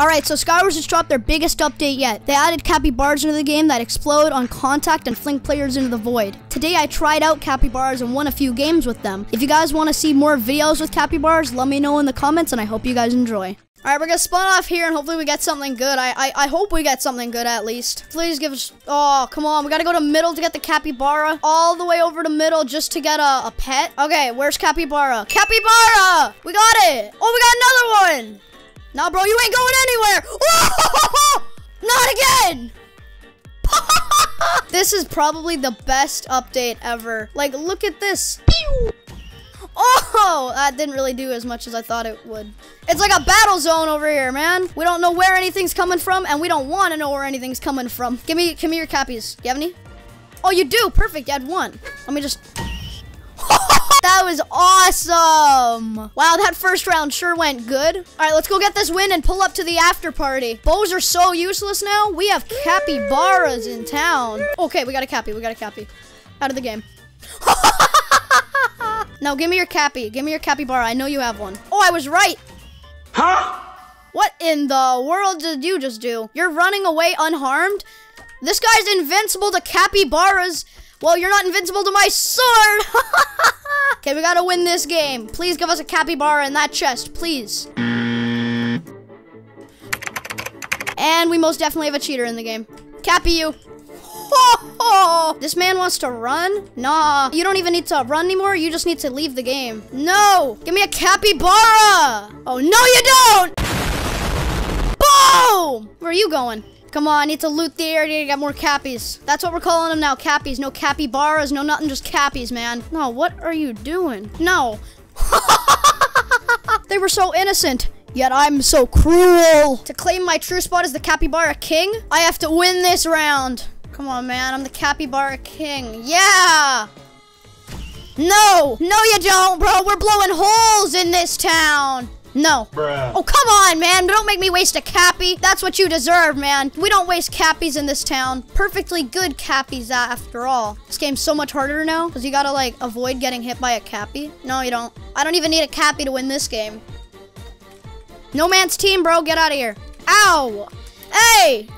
Alright, so Skywars just dropped their biggest update yet. They added capybaras into the game that explode on contact and fling players into the void. Today I tried out capybaras and won a few games with them. If you guys want to see more videos with capybaras, let me know in the comments and I hope you guys enjoy. Alright, we're gonna spawn off here and hopefully we get something good. I, I I hope we get something good at least. Please give us oh come on, we gotta go to middle to get the capybara. All the way over to middle just to get a, a pet. Okay, where's capybara? Capybara! We got it! Oh we got another one! Nah, bro, you ain't going anywhere! Not again! this is probably the best update ever. Like, look at this. Oh, that didn't really do as much as I thought it would. It's like a battle zone over here, man. We don't know where anything's coming from, and we don't want to know where anything's coming from. Give me, give me your cappies. You have any? Oh, you do. Perfect. You had one. Let me just that was awesome. Wow, that first round sure went good. All right, let's go get this win and pull up to the after party. Bows are so useless now. We have capybaras in town. Okay, we got a cappy. We got a cappy. Out of the game. now, give me your cappy. Give me your capybara. I know you have one. Oh, I was right. Huh? What in the world did you just do? You're running away unharmed? This guy's invincible to capybaras. Well, you're not invincible to my sword. Okay, we gotta win this game. Please give us a capybara in that chest, please. And we most definitely have a cheater in the game. Cappy you. This man wants to run? Nah, you don't even need to run anymore. You just need to leave the game. No, give me a capybara. Oh, no, you don't. Boom. Where are you going? Come on, I need to loot the area to get more cappies. That's what we're calling them now, cappies. No capybaras, no nothing, just cappies, man. No, what are you doing? No. they were so innocent. Yet I'm so cruel. To claim my true spot as the Capybara King, I have to win this round. Come on, man. I'm the Capybara King. Yeah! No! No, you don't, bro. We're blowing holes in this town. No. Bruh. Oh, come on, man. Don't make me waste a cappy. That's what you deserve, man. We don't waste cappies in this town. Perfectly good cappies, uh, after all. This game's so much harder now because you gotta, like, avoid getting hit by a cappy. No, you don't. I don't even need a cappy to win this game. No man's team, bro. Get out of here. Ow. Hey.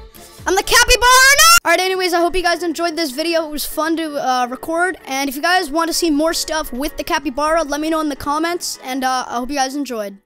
I'm the capybara now! Alright, anyways, I hope you guys enjoyed this video. It was fun to uh, record. And if you guys want to see more stuff with the capybara, let me know in the comments. And uh, I hope you guys enjoyed.